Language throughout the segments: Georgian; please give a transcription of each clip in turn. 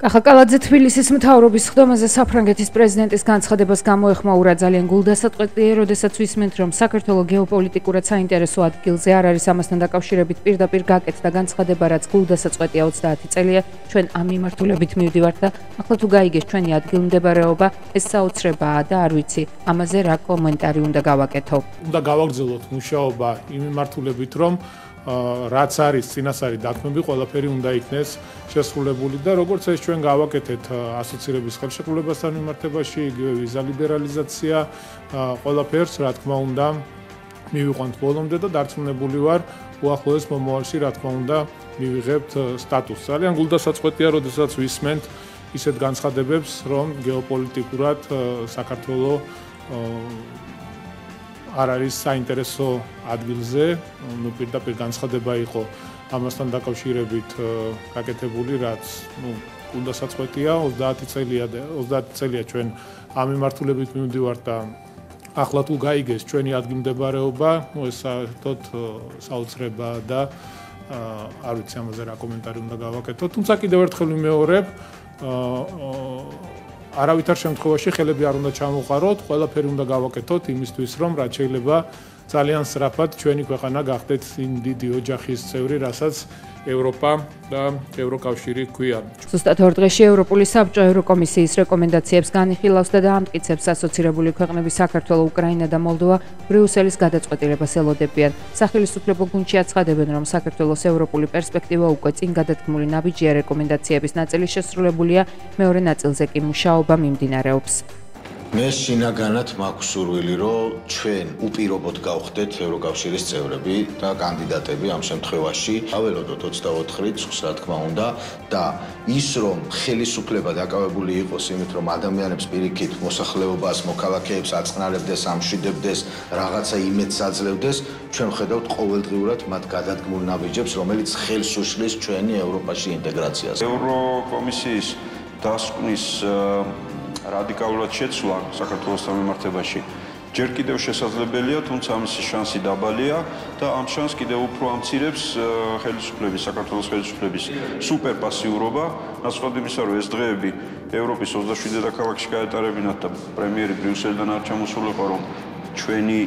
კახაკალაძე თბილისის მთავრობის ხდომაზე საფრანგეთის პრეზიდენტის განცხადებას გამოეხმაურა ძალიან გულდასაწყვეტია, როდესაც ვისმენთ, რომ საქართველოს გეოპოლიტიკურად საინტერესო ადგილზე არ არის ამასთან დაკავშირებით პირდაპირ გაკეთდა განცხადება, რაც გულდასაწყვეტია 30 წელია, ჩვენ ამ მიმართულებით მივდივართ და ახლა თუ გაიგეს ჩვენი ადგილმდებარეობა, ეს საოცრებაა და არ ვიცი, ამაზე რა კომენტარი უნდა გავაკეთო. უნდა გავაგრძელოთ მუშაობა იმ მიმართულებით, რომ რაც არის წინასარი დათმები, ყველაფერი უნდა იქნეს შესრულებული და როგორც ეს ჩვენ გავაკეთეთ ასოცირების ხელშეკრულებასთან მიმართებაში, იგივე ვიზა ლიბერალიზაცია, ყველაფერს რა თქმა უნდა მივიყვანთ ბოლომდე და დარწმუნებული ვარ, უახლოეს მომავალში რა თქმა უნდა მივიღებთ სტატუსს. ძალიან გულდასაწყვეტია, როდესაც ვისმენთ ისეთ განცხადებებს, რომ გეოპოლიტიკურად საქართველოს არ არის საინტერესო ადგილზე, ნუ პირდაპირ განცხადება იყო ამასთან დაკავშირებით გაკეთებული, რაც ნუ უნდა საწყვეტია 30 წელია 30 წელია ჩვენ ამ მიმართულებით მივდივართ და ახლა თუ გაიგეს ჩვენი ადგილმდებარეობა, ну ეს საერთოდ საოცრება და არ ვიცი ამაზე რა კომენტარი უნდა გავაკეთო. თუმცა კიდევ ერთხელ ვიმეორებ, აა არავითარ შემთხვევაში ხელები არ უნდა ჩამოყაროთ, ყველაფერი უნდა გავაკეთოთ იმისთვის, რომ რაც შეიძლება ძალიან სწრაფად ჩვენი ქვეყანა გახდეთ იმ დიდი ოჯახის წევრი, რასაც ევროპა და ევროკავშირი ქვია. ზუსტად ორ დღეში ევროპული საბჭო ევროკომისიის რეკომენდაციებს განიხილავს და დაამტკიცებს ასოცირებული ქვეყნების საქართველოს, უკრაინა და მოლდოვა ბრიუსელის გადაწყვეტილებას ელოდებიან. სახელმწიფო გუნდში აცხადებენ, რომ საქართველოს ევროპული პერსპექტივა უკვე წინ გადადგმული ნაბიჯია რეკომენდაციების ნაწილი შესრულებულია, მეორე ნაწილზე კი მუშაობა მიმდინარეობს. მე შინაგანად მაქვს სურვილი, რომ ჩვენ უპირობოდ გავხდეთ ევროკავშირის წევრები და კანდიდატები ამ შემთხვევაში. აველოდოთ 24 რიცხვს, რა თქმა უნდა, და ის რომ ხელისუფლება დაკავებული იყოს იმით, რომ ადამიანებს პირიქით მოსახლეობას, მოქალაქეებს აწყნარებდეს, ამშვიდებდეს, რაღაცა იმედს აძლევდეს, ჩვენ ხედავთ ყოველდღიურად მათ გადადგმულ ნაბიჯებს, რომელიც ხელს უშლის ჩვენი ევროპაში ინტეგრაციას. ევროკომისიის დასკვნის რადიკალურად შეცვლა საქართველოს სამემართებაში. ჯერ კიდევ შესაძლებელია, თუმცა ამის შანსი დაბალია და ამ შანსს კიდევ უფრო ამცირებს ხელისუფლების, საქართველოს ხელისუფლების სუპერპასიურობა, ნაცვლად იმისა, რომ ეს დღეები ევროპის 27 დედაქალაქში გაეტარებინათ და პრემიერი ბრიუსელიდან არ ჩამოსულიყო, რომ ჩვენი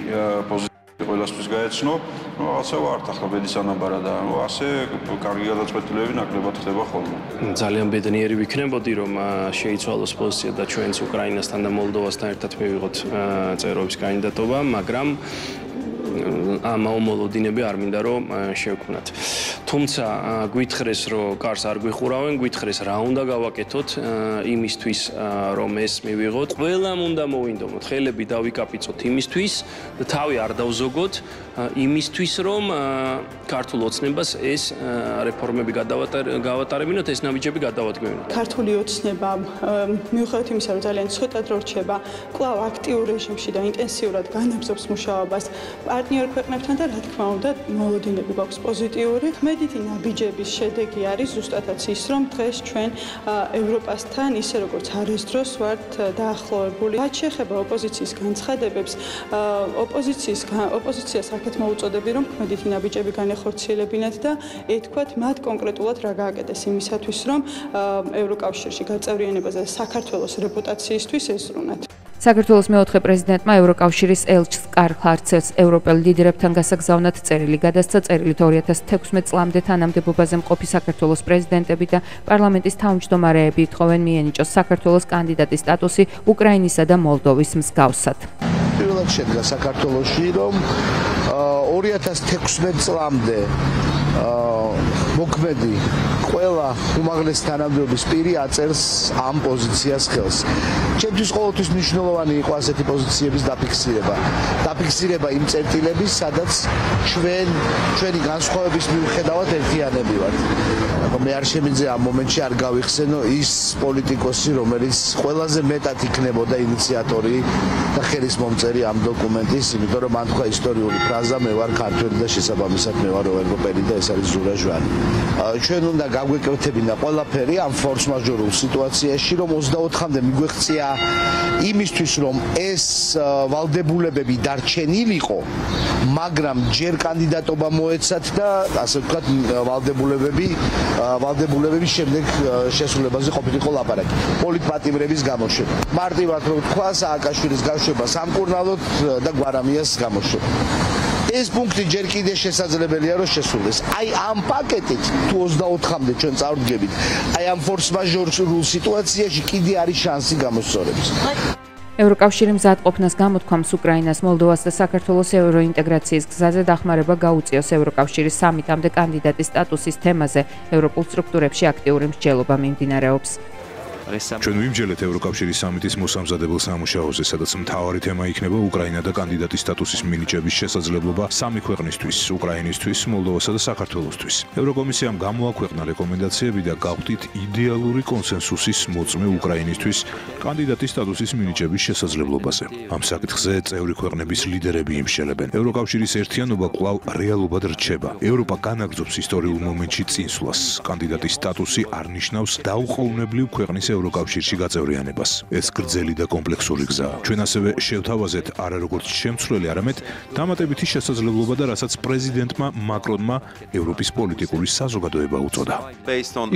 პოზიცია ყველასთვის გაეცნო, ну, ასე ვარ, ახლა ბედის ანაბარა და ასე კარგი გადაწყვეტილებები ნაკლებად ხდება ხოლმე. ძალიან ბედნიერი ვიქნებოდი, რომ შეიცვალოს პოზიცია და ჩვენც უკრაინასთან და მოლდოვასთან ერთად მივიღოთ წერობის კანდიდატობა, მაგრამ ამ ომოლოდინები არ მინდა რომ შევქმნათ. თუმცა გვითხრეს რომ კარს არ გვიხურავენ, გვითხრეს რა უნდა გავაკეთოთ იმისთვის რომ ეს მივიღოთ. ყველამ უნდა მოვინდომოთ, ხელები დავიკაპიცოთ იმისთვის, თავი არ დავზოგოთ იმისთვის რომ ქართულ ოცნებას ეს რეფორმები გავატარებინოთ, ეს ნაბიჯები გადავადგმევინოთ. ქართული ოცნება მიუხედავად იმისა რომ ძალიან ცოტა დრო რჩება, კვლავ აქტიურ რეჟიმში და ინტენსიურად განაგზობს მუშაობას პარტნიორ ქვეყნებთან და რა თქმა უნდა, მოლოდინები გვაქვს პოზიტიური. მედითი ნაბიჯების შედეგი არის ზუსტადაც ის, რომ დღეს ჩვენ ევროპასთან ისე როგორც არის დროს ვართ დაახლოებული. რაც შეეხება ოპოზიციის განცხადებებს, ოპოზიციის ოპოზიციას აქეთ მოუწოდები, რომ მედითი ნაბიჯები განეხორციელებინათ და ეთქვათ მათ კონკრეტულად რა გააკეთეს იმისათვის, რომ ევროკავშირში გაწევრიანებაზე საქართველოს რეპუტაციისთვის ესრუნათ. საქართველოს მეოთხე პრეზიდენტმა ევროკავშირის ელჩს კარლ ჰარცელს ევროპელ ლიდერებთან გასაგზავნად წერილი გადასცა წერილი 2016 წლამდე თანამდებობაზე მყოფი საქართველოს პრეზიდენტები და პარლამენტის თავმჯდომარეები ეთხოვენ მიენიჭოს საქართველოს კანდიდატის სტატუსი უკრაინისა და მოლდოვის მსგავსად. პირველად შედგა საქართველოსში რომ 2016 წლამდე მოქმედი ყველა უმაღლეს თანამდებობის პირი აწერს ამ პოზიციას ხელს. ჩემთვის ყოველთვის მნიშვნელოვანი იყო ასეთი პოზიციების დაფიქსირება. დაფიქსირება იმ წერტილების, სადაც ჩვენ ჩვენი განსხვავების მიუხედავად ერთიანები ვართ. მე არ შემიძლია ამ მომენტში არ გავიხსენო ის პოლიტიკოსი, რომელიც ყველაზე მეტად იქნებოდა ინიციატორი და ხელის მომწერი ამ დოკუმენტის, იმიტომ რომ მან თქვა ისტორიული ფრაზა მე ვარ ქართველი და შესაბამისად მე ვარ ევროპელი და ეს არის ზურა ჟვანი. ჩვენ უნდა გაგვეკეთებინა ყველაფერი ამ ფორს მაჟორულ სიტუაციაში, რომ 24-მდე მიგვეღწია იმისთვის, რომ ეს ვალდებულებები დარჩენილიყო მაგრამ ჯერ კანდიდატობა მოეცათ და ასე ვთქვათ ვალდებულებები ვალდებულებების შემდეგ შესრულებაზე ყოფილიყო ლაპარაკი პოლიტპატიმრების გამოშვება მარტივად რო თქვა სააკაშვილის გაშვება სამკურნალოდ და გვარამიას გამოშვება ეს პუნქტი ჯერ კიდე შესაძლებელია რომ შესრულდეს. აი ამ პაკეტით თუ 24-მდე ჩვენ წავდგებით, აი ამ ფორს მაჟორ სიტუაციაში კიდე არის შანსი გამოსწორების. ევროკავშირი მზადყოფნას გამოთქვამს უკრაინას, მოლდოვას და საქართველოს ევროინტეგრაციის გზაზე დახმარება გაუწიოს ევროკავშირის სამიტამდე კანდიდატის სტატუსის თემაზე. ევროპულ სტრუქტურებში აქტიური მსჯელობა მიმდინარეობს. ჩვენ ვიმჯელეთ ევროკავშირის სამიტის მოსამზადებელ სამუშაოზე, სადაც მთავარი თემა იქნება უკრაინა და კანდიდატის სტატუსის მინიჭების შესაძლებლობა სამი ქვეყნისთვის, უკრაინისთვის, მოლდოვასა და საქართველოსთვის. ევროკომისიამ გამოაქვეყნა რეკომენდაციები და გავხდით იდეალური კონსენსუსის მოწმე უკრაინისთვის კანდიდატის სტატუსის მინიჭების შესაძლებლობაზე. ამ საკითხზე წევრი ქვეყნების ლიდერები იმშელებენ. ევროკავშირის ერთიანობა კვლავ რეალობად რჩება. ევროპა განაგრძობს ისტორიულ მომენტში წინსვლას. კანდიდატის სტატუსი არ ნიშნავს დაუყოვნებლივ ქვეყნის ევროკავშირში გაწევრიანებას. ეს გრძელი და კომპლექსური გზაა. ჩვენ ასევე შევთავაზეთ არა როგორც შემცვლელი, არამედ დამატებითი შესაძლებლობა და რასაც პრეზიდენტმა მაკრონმა ევროპის პოლიტიკური საზოგადოება უწოდა.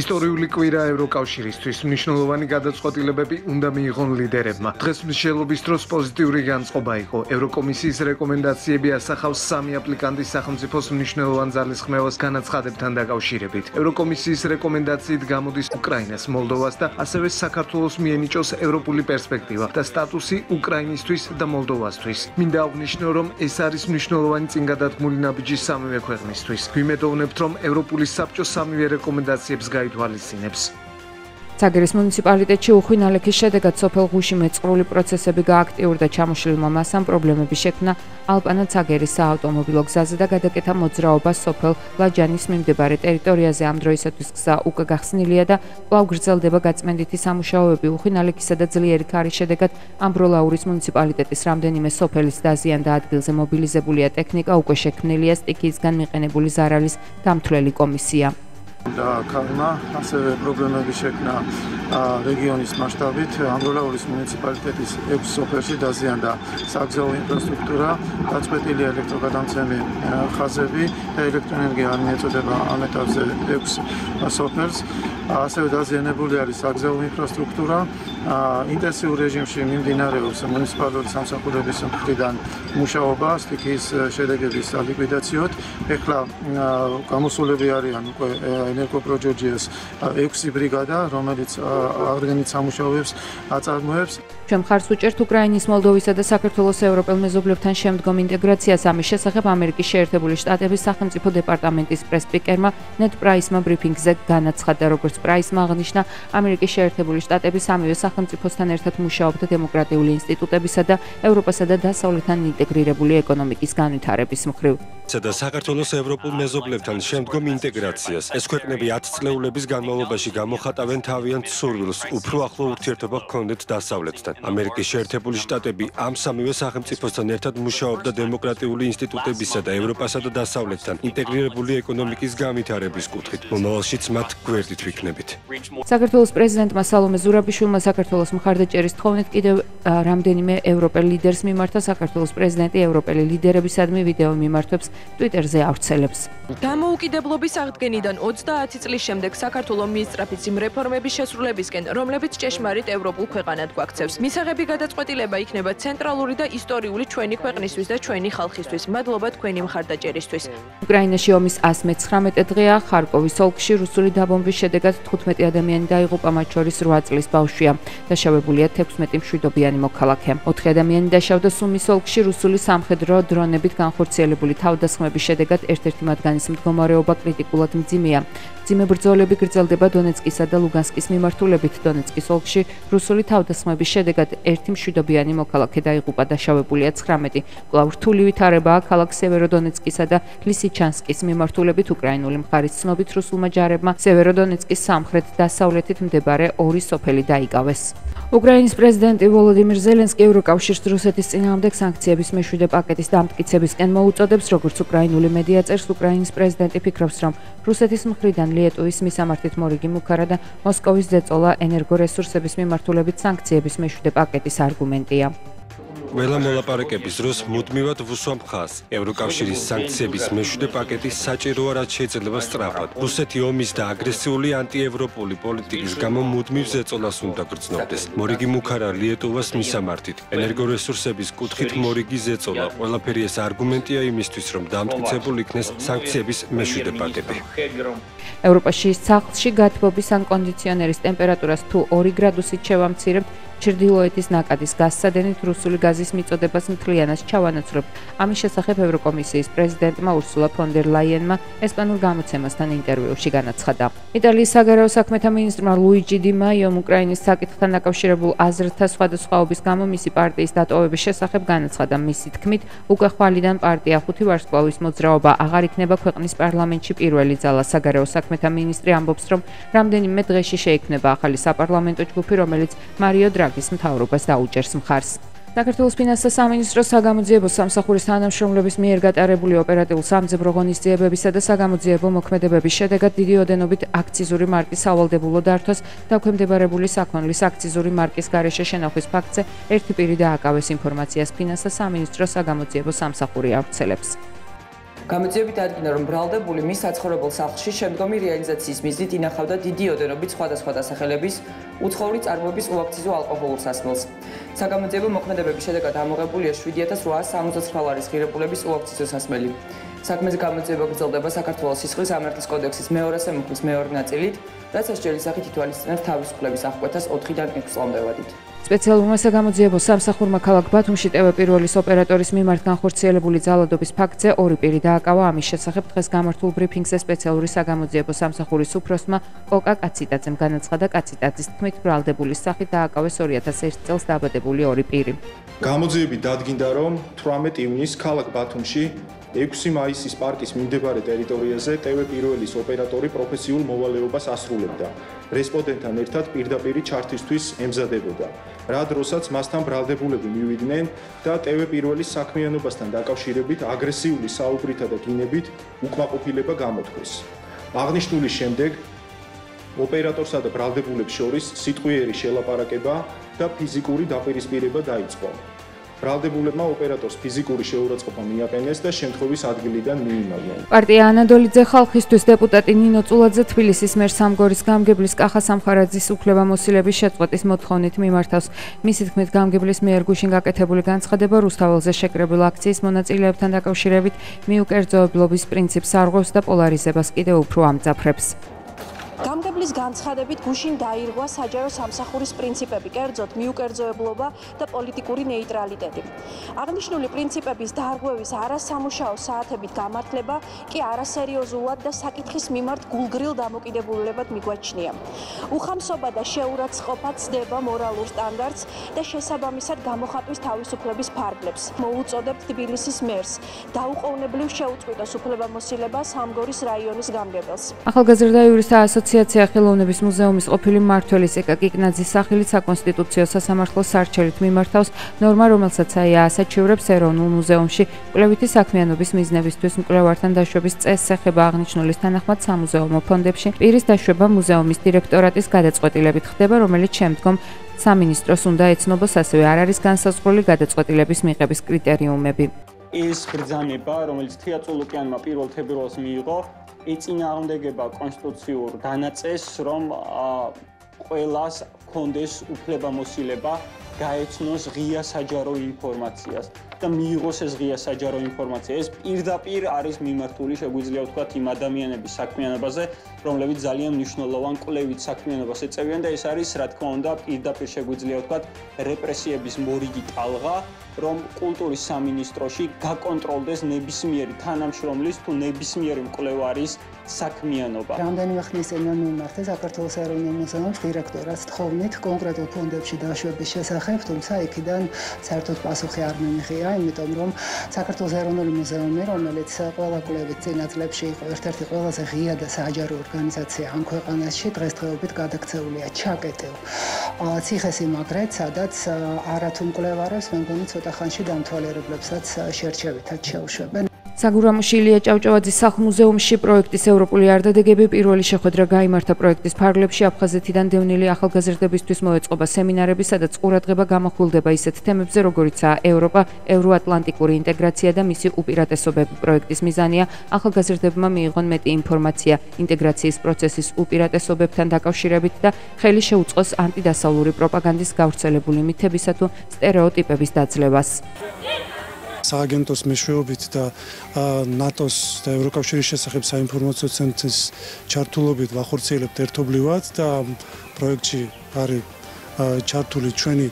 ისტორიული კვირა ევროკავშირისთვის მნიშვნელოვანი გადაწყვეტილებები უნდა მიიღონ ლიდერებმა. დღეს მსჯელობის დროს პოზიტიური განწყობა იყო. ევროკომისიის რეკომენდაციები ასახავს სამი აპლიკანტის სახელმწიფოს მნიშვნელოვან ძალისხმევას განაცხადებთან დაკავშირებით. ევროკომისიის რეკომენდაციით გამოდის უკრაინას, მოლდოვას და ასევე ასევე საქართველოს მიენიჭოს ევროპული პერსპექტივა და სტატუსი უკრაინისთვის და მოლდოვასთვის. მინდა აღნიშნო, რომ ეს არის მნიშვნელოვანი წინგადადგმული ნაბიჯი სამივე ქვეყნისთვის. ვიმედოვნებთ, რომ ევროპული საბჭო სამივე რეკომენდაციებს გაითვალისწინებს. ცაგერის მუნიციპალიტეტში უხვინალექის შედეგად სოფელ ღუში მეწყრული პროცესები გააქტიურდა ჩამოშლილმა მასამ პრობლემები შექმნა ალპანა ცაგერის საავტომობილო გზაზე და გადაკეთა მოძრაობა სოფელ ლაჯანის მიმდებარე ტერიტორიაზე. ამ დროისათვის გზა უკვე გახსნილია და კვლავ გრძელდება გაწმენდითი სამუშაოები უხვინალექისა და ძლიერი ქარის შედეგად. ამბროლაურის მუნიციპალიტეტის რამდენიმე სოფელის დაზიანდა ადგილზე მობილიზებულია ტექნიკა უკვე შექმნილია სტიქიისგან მიყენებული ზარალის დამთვლელი კომისია და ქალმა ასევე პრობლემები შექმნა რეგიონის მასშტაბით ამბროლაურის მუნიციპალიტეტის 6 სოფელში დაზიანდა საგზაო ინფრასტრუქტურა, დაწყვეტილია ელექტროგადამცემი ხაზები და ელექტროენერგია არ მიეწოდება ამ ეტაპზე 6 სოფელს. ასევე დაზიანებული არის საგზაო ინფრასტრუქტურა. ინტენსიურ რეჟიმში მიმდინარეობს მუნიციპალური სამსახურების მხრიდან მუშაობა სტიქის შედეგების ლიკვიდაციოდ. ეხლა გამოსულები არიან უკვე ენერგოპროჯორჯიას 6 ბრიგადა, რომელიც აღდგენით სამუშაოებს აწარმოებს. ჩვენ ხარს უჭერთ უკრაინის, მოლდოვისა და საქართველოს ევროპელ მეზობლებთან შემდგომ ინტეგრაციას ამის შესახებ ამერიკის შეერთებული შტატების სახელმწიფო დეპარტამენტის პრესპიკერმა ნედ პრაისმა ბრიფინგზე განაცხადა, როგორც პრაისმა აღნიშნა, ამერიკის შეერთებული შტატები სამივე სახელმწიფოსთან ერთად მუშაობდა დემოკრატიული ინსტიტუტებისა და ევროპასა და დასავლეთთან ინტეგრირებული ეკონომიკის განვითარების მხრივ. და საქართველოს ევროპულ მეზობლებთან შემდგომ ინტეგრაციას. ეს ქვეყნები 10 წლეულების განმავლობაში გამოხატავენ თავიანთ სურვილს უფრო ახლო ურთიერთობა ჰქონდეთ დასავლეთთან. ამერიკის შეერთებული შტატები ამ სამივე სახელმწიფოსთან ერთად მუშაობდა დემოკრატიული ინსტიტუტებისა და ევროპასა და დასავლეთთან ინტეგრირებული ეკონომიკის განვითარების კუთხით. მომავალშიც მათ გვერდით ვიქნებით. საქართველოს პრეზიდენტმა სალომე ზურაბიშვილმა საქართველოს მხარდაჭერის თხოვნით კიდევ რამდენიმე ევროპელ ლიდერს მიმართა საქართველოს პრეზიდენტი ევროპელი ლიდერებისადმი ვიდეო მიმართვებს ტვიტერზე ავრცელებს. დამოუკიდებლობის აღდგენიდან 30 წლის შემდეგ საქართველოს მიისწრაფის იმ რეფორმების შესრულებისკენ, რომლებიც ჭეშმარიტ ევროპულ ქვეყანად გვაქცევს. მისაღები გადაწყვეტილება იქნება ცენტრალური და ისტორიული ჩვენი ქვეყნისთვის და ჩვენი ხალხისთვის. მადლობა თქვენი მხარდაჭერისთვის. უკრაინაში ომის 119 დღეა ხარკოვის ოლქში რუსული დაბომბვის შედეგად 15 ადამიანი დაიღუპა, მათ შორის 8 წლის ბავშვია. დაშავებულია 16 მშვიდობიანი მოქალაქე. 4 ადამიანი დაშავდა სუმის ოლქში რუსული სამხედრო დრონებით განხორციელებული თავდასხმების შედეგად ერთ-ერთი მათგანის მდგომარეობა კრიტიკულად მძიმეა. ძიმე ბრძოლები გრძელდება დონეცკისა და ლუგანსკის მიმართულებით. დონეცკის ოლქში რუსული თავდასხმების შედეგად ერთი მშვიდობიანი მოქალაქე დაიღუპა და შავებულია 19 კვლავ რთული ვითარებაა ქალაქ სევეროდონეცკისა და ლისიჩანსკის მიმართულებით უკრაინული მხარის ცნობით რუსულმა ჯარებმა სევეროდონეცკის სამხრეთ დასავლეთით მდებარე ორი სოფელი დაიკავეს. უკრაინის პრეზიდენტი ვოლოდიმირ ზელენსკი ევროკავშირს რუსეთის წინააღმდეგ სანქციების მეშვიდე პაკეტის დამტკიცებისკენ მოუწოდებს როგორც უკრაინული მედია წერს უკრაინის პრეზიდენტი ფიქრობს რომ რუსეთის მხრიდან ლიეტუვის მისამართით მორიგი მუქარა და მოსკოვის ზეწოლა ენერგორესურსების მიმართულებით სანქციების მეშვიდე პაკეტის არგუმენტია. ყველა მოლაპარაკების დროს მუდმივად ვუსვამ ხას ევროკავშირის სანქციების მეშვიდე პაკეტი საჭიროა რაც შეიძლება სწრაფად. რუსეთი ომის და აგრესიული ანტიევროპული პოლიტიკის გამო მუდმივ ზეწოლას უნდა გრძნობდეს. მორიგი მუქარა ლიეტოვას მისამართით. ენერგორესურსების კუთხით მორიგი ზეწოლა ყველაფერი ეს არგუმენტია იმისთვის რომ დამტკიცებულ იქნეს სანქციების მეშვიდე პაკეტი. ევროპაში სახლში გათბობის ან კონდიციონერის ტემპერატურას თუ 2 გრადუსით შევამცირებთ, ჩრდილოეთის ნაკადის გასცადენით რუსული გაზის მიწოდებას მთლიანად ჩავანაცვლებ. ამის შესახებ ევროკომისიის პრეზიდენტმა ურსულა ფონ დერ ლაიენმა ესპანურ გამოცემასთან ინტერვიუში განაცხადა. იტალიის საგარეო საქმეთა მინისტრმა ლუიჯი დი მაიომ უკრაინის საკითხთან დაკავშირებულ აზრთა სხვადასხვაობის გამო მისი პარტიის დატოვების შესახებ განაცხადა. მისი თქმით, უკვე ხვალიდან პარტია ხუთი ვარსკვლავის მოძრაობა აღარ იქნება ქვეყნის პარლამენტში პირველი ძალა. საგარეო საქმეთა მინისტრი ამბობს, რომ რამდენიმე დღეში შეიქმნება ახალი საპარლამენტო ჯგუფი, რომელიც მარიო დრა ირაკის მთავრობას დაუჭერს მხარს. საქართველოს ფინანსთა სამინისტროს საგამოძიებო სამსახურის თანამშრომლების მიერ გატარებული ოპერატიულ სამძებრო ღონისძიებებისა და საგამოძიებო მოქმედებების შედეგად დიდი ოდენობით აქციზური მარკის სავალდებულო დართვას დაქვემდებარებული საქონლის აქციზური მარკის გარეშე შენახვის ფაქტზე ერთი პირი დააკავეს ინფორმაციას ფინანსთა სამინისტროს საგამოძიებო სამსახური აღწელებს. გამოძიებით ადგინა რომ ბრალდებული მის საცხოვრებელ სახლში შემდგომი რეალიზაციის მიზნით ინახავდა დიდი ოდენობით სხვადასხვა დასახელების უცხოური წარმოების უაქციზო ალკოჰოლურ სასმელს. საგამოძიებო მოქმედებების შედეგად ამოღებულია 7869 ლარის ღირებულების უაქციზო სასმელი. საქმეზე გამოძიება გრძელდება საქართველოს სისხლის სამართლის კოდექსის მეორე სემუხის მეორე ნაწილით, რაც ასჯერის სახით ითვალისწინებს თავისუფლების აღკვეთას 4-დან 6 წლამდე ვადით. სპეციალურმა საგამოძიებო სამსახურმა ქალაქ ბათუმში ტევე პირველის ოპერატორის მიმართ განხორციელებული ძალადობის ფაქტზე ორი პირი დააკავა ამის შესახებ დღეს გამართულ ბრიფინგზე სპეციალური საგამოძიებო სამსახურის უფროსმა ოკა კაციტაძემ განაცხადა კაციტაძის თქმით ბრალდებულის სახით დააკავეს 2001 წელს დაბადებული ორი პირი გამოძიები დადგინდა რომ 18 ივნისს ქალაქ ბათუმში 6 მაისის პარკის მიმდებარე ტერიტორიაზე ტევე პირველის ოპერატორი პროფესიულ მოვალეობას ასრულებდა. რესპონდენტთან ერთად პირდაპირი ჩართისთვის ემზადებოდა. რა დროსაც მასთან ბრალდებულები მივიდნენ და ტევე პირველის საქმიანობასთან დაკავშირებით აგრესიული საუბრითა და გინებით უკმაყოფილება გამოთქვეს. აღნიშნული შემდეგ ოპერატორსა და ბრალდებულებს შორის სიტყვიერი შელაპარაკება და ფიზიკური დაპირისპირება დაიწყო. ბრალდებულებმა ოპერატორს ფიზიკური შეურაცხყოფა მიაყენეს და შემთხვევის ადგილიდან მიიმაგნენ. პარტია ანადოლიძე ხალხისთვის დეპუტატი ნინო წულაძე თბილისის მერ სამგორის გამგებლის კახა სამხარაძის უფლებამოსილების შეწყვეტის მოთხოვნით მიმართავს. მისი თქმით, გამგებლის მიერ გუშინ გაკეთებული განცხადება რუსთაველზე შეკრებილ აქციის მონაწილეებთან დაკავშირებით მიუკერძოებლობის პრინციპს არღვევს და პოლარიზებას კიდევ უფრო ამძაფრებს. გამგებლის განცხადებით გუშინ დაირღვა საჯარო სამსახურის პრინციპები, კერძოდ მიუკერძოებლობა და პოლიტიკური ნეიტრალიტეტი. აღნიშნული პრინციპების დარღვევის არასამუშაო საათებით გამართლება კი არასერიოზულად და საკითხის მიმართ გულგრილ დამოკიდებულებად მიგვაჩნია. უხამსობა და შეურაცხყოფა ცდება მორალურ სტანდარტს და შესაბამისად გამოხატვის თავისუფლების ფარგლებს. მოუწოდებთ თბილისის მერს დაუყოვნებლივ შეუწყვიტოს უფლებამოსილება სამგორის რაიონის გამგებელს. ახალგაზრდა იურისტთა ასოციაცია ასოციაცია ხელოვნების მუზეუმის ყოფილი მმართველის ეკა კიკნაძის სახელით საკონსტიტუციო სასამართლოს სარჩელით მიმართავს ნორმა, რომელსაც აი ასაჩივრებს ეროვნულ მუზეუმში კვლევითი საქმიანობის მიზნებისთვის მკვლევართან დაშვების წესს ეხება აღნიშნულის თანახმად სამუზეუმო ფონდებში პირის დაშვება მუზეუმის დირექტორატის გადაწყვეტილებით ხდება, რომელიც შემდგომ სამინისტროს უნდა ეცნობს ასევე არ არის განსაზღვრული გადაწყვეტილების მიღების კრიტერიუმები. ეს ბრძანება, რომელიც თეატრულოკიანმა პირველ თებერვალს მიიღო, ეწინააღმდეგება კონსტიტუციურ განაწესს, რომ ყველას კონდეს უფლებამოსილება გაეცნოს ღია საჯარო ინფორმაციას და მიიღოს ეს ღია საჯარო ინფორმაცია. ეს პირდაპირ არის მიმართული, შეგვიძლია ვთქვათ, იმ ადამიანების საქმიანობაზე, რომლებიც ძალიან მნიშვნელოვან კვლევით საქმიანობას ეწევიან და ეს არის, რა თქმა უნდა, პირდაპირ შეგვიძლია ვთქვათ, რეპრესიების მორიგი ტალღა, რომ კულტურის სამინისტროში გაკონტროლდეს ნებისმიერი თანამშრომლის თუ ნებისმიერი მკვლევარის საქმიანობა. რამდენიმე ხნის წინ მიმართა საქართველოს ეროვნულ მუზეუმს დირექტორად თხოვნით კონკრეტულ ფონდებში დაშვების შესახებ, თუმცა იქიდან საერთოდ პასუხი არ მიმიღია, იმიტომ რომ საქართველოს ეროვნული მუზეუმი, რომელიც ყველა კვლევით წინა წლებში იყო ერთ-ერთი ყველაზე ღია და საჯარო ორგანიზაცია ამ ქვეყანაში, დღესდღეობით გადაქცეულია ჩაკეტილ ციხესიმაგრედ, სადაც არათუ მკვლევარებს, მე მგონი ცოტა ხანში დამთვალიერებლებსაც შერჩევითაც შეუშვებენ. საგურამოში ილია ჭავჭავაძის სახლ-მუზეუმში პროექტის ევროპული არდადეგები პირველი შეხვედრა გამართა პროექტის ფარგლებში აფხაზეთიდან დევნილი ახალგაზრდებისთვის მოეწყობა სემინარები, სადაც ყურადღება გამახვილდება ისეთ თემებზე, როგორიცაა ევროპა, ევროატლანტიკური ინტეგრაცია და მისი უპირატესობები. პროექტის მიზანია ახალგაზრდებმა მიიღონ მეტი ინფორმაცია ინტეგრაციის პროცესის უპირატესობებთან დაკავშირებით და ხელი შეუწყოს ანტიდასავლური პროპაგანდის გავრცელებული მითებისა თუ სტერეოტიპების დაძლევას. სააგენტოს მეშვეობით და ნატოს და ევროკავშირის შესახებ საინფორმაციო ცენტრის ჩართულობით ვახორციელებთ ერთობლივად და პროექტში არის ჩართული ჩვენი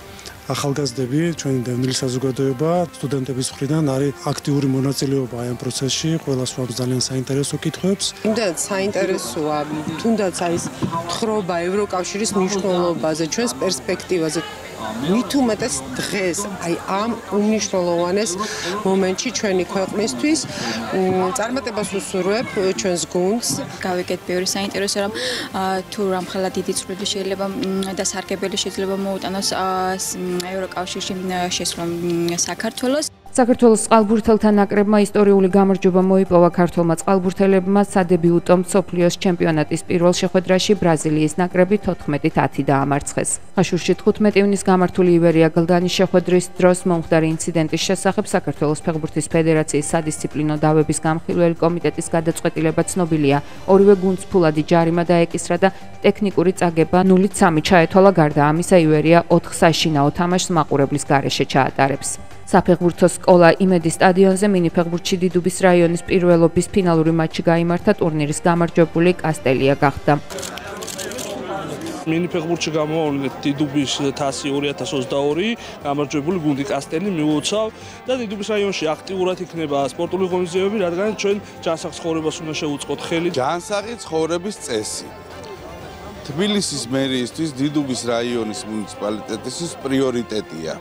ახალგაზრდები, ჩვენი დევნილი საზოგადოება, სტუდენტების მხრიდან არის აქტიური მონაწილეობა აი ამ პროცესში, ყველას ვამბობ ძალიან საინტერესო კითხვებს. თუნდაც საინტერესოა, თუნდაც აი ეს თხრობა ევროკავშირის მნიშვნელობაზე, ჩვენს პერსპექტივაზე, მით უმეტეს დღეს. აი ამ უნიშნულოვანეს მომენტში ჩვენი ქვეყნისთვის. წარმატებას უსურვებ ჩვენს გუნდს. გავიგეთ ბევრი საინტერესო რომ თუ რამხელა დიდი წვლილი შეიძლება და სარგებელი შეიძლება მოუტანოს ევროკავშირში შესვლა საქართველოს საქართველოს წყალბურთელთა ნაკრებმა ისტორიული გამარჯვება მოიპოვა ქართულმა წყალბურთელებმა სადებიუტო მსოფლიოს ჩემპიონატის პირველ შეხვედრაში ბრაზილიის ნაკრები 14-10 დაამარცხეს. ხაშურში 15 ივნის გამართული ივერია გლდანის შეხვედრის დროს მომხდარი ინციდენტის შესახებ საქართველოს ფეხბურთის ფედერაციის სადისციპლინო დავების გამხილველი კომიტეტის გადაწყვეტილება ცნობილია. ორივე გუნდს ფულადი ჯარიმა დაეკისრა და ტექნიკური წაგება 0-3 ჩაეთვალა გარდა ამისა ივერია 4 საშინაო თამაშს მაყურებლის გარეშე ჩაატარებს. საფეხბურთო სკოლა იმედი სტადიონზე მინიფეხბურთში დიდუბის რაიონის პირველობის ფინალური მატჩი გამართა ტურნირის გამარჯვებული კასტელია გახდა. მინიფეხბურთში გამოავლინეთ დიდუბის თასი 2022 გამარჯვებული გუნდი კასტელი მიუოცავ და დიდუბის რაიონში აქტიურად იქნება სპორტული ღონისძიებები რადგან ჩვენ ჯანსაღ ცხოვრებას უნდა შევუწყოთ ხელი. ჯანსაღი ცხოვრების წესი. თბილისის მერიისთვის დიდუბის რაიონის მუნიციპალიტეტის პრიორიტეტია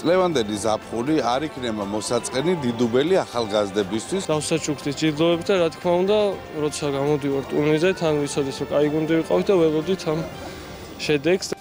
წლევანდელი ზაფხული არ იქნება მოსაწყენი დიდუბელი ახალგაზრდებისთვის. დავსაჩუქრით ჯილდოებით და რა თქმა უნდა, როცა გამოდივართ ტურნირზე, თან ვიცოდეს რომ კაი გუნდი ვიყავით და ველოდით ამ შედეგს.